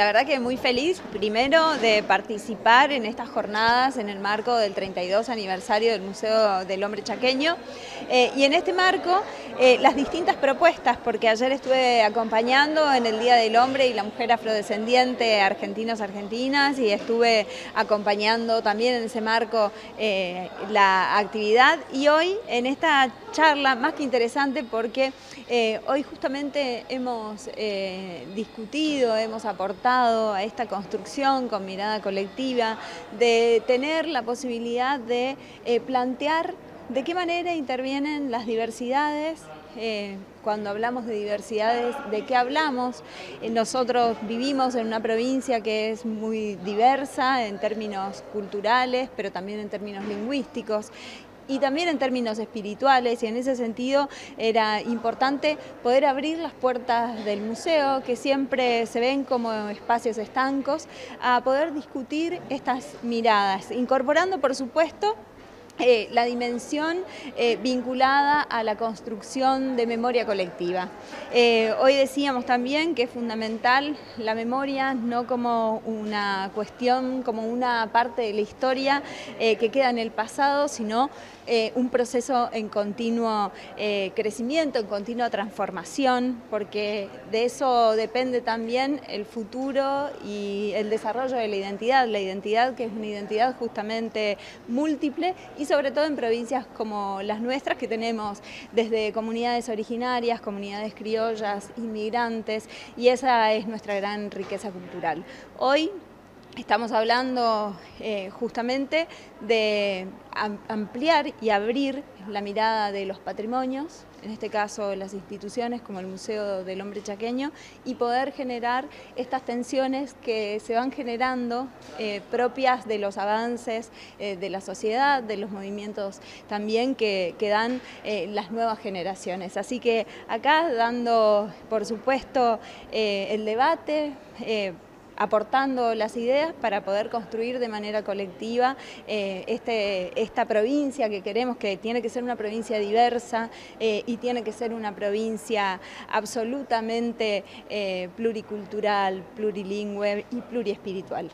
La verdad que muy feliz, primero, de participar en estas jornadas en el marco del 32 aniversario del Museo del Hombre Chaqueño. Eh, y en este marco, eh, las distintas propuestas, porque ayer estuve acompañando en el Día del Hombre y la Mujer Afrodescendiente argentinos-argentinas y estuve acompañando también en ese marco eh, la actividad. Y hoy, en esta charla, más que interesante, porque hoy justamente hemos discutido, hemos aportado a esta construcción con mirada colectiva, de tener la posibilidad de eh, plantear de qué manera intervienen las diversidades eh, cuando hablamos de diversidades, ¿de qué hablamos? Eh, nosotros vivimos en una provincia que es muy diversa en términos culturales, pero también en términos lingüísticos y también en términos espirituales y en ese sentido era importante poder abrir las puertas del museo que siempre se ven como espacios estancos a poder discutir estas miradas, incorporando por supuesto eh, la dimensión eh, vinculada a la construcción de memoria colectiva. Eh, hoy decíamos también que es fundamental la memoria no como una cuestión, como una parte de la historia que queda en el pasado, sino un proceso en continuo crecimiento, en continua transformación, porque de eso depende también el futuro y el desarrollo de la identidad, la identidad que es una identidad justamente múltiple y sobre todo en provincias como las nuestras que tenemos desde comunidades originarias, comunidades criollas, inmigrantes y esa es nuestra gran riqueza cultural. Hoy Estamos hablando eh, justamente de ampliar y abrir la mirada de los patrimonios, en este caso las instituciones como el Museo del Hombre Chaqueño, y poder generar estas tensiones que se van generando eh, propias de los avances eh, de la sociedad, de los movimientos también que, que dan las nuevas generaciones. Así que acá dando, por supuesto, el debate, aportando las ideas para poder construir de manera colectiva eh, este, esta provincia que queremos, que tiene que ser una provincia diversa eh, y tiene que ser una provincia absolutamente eh, pluricultural, plurilingüe y pluriespiritual.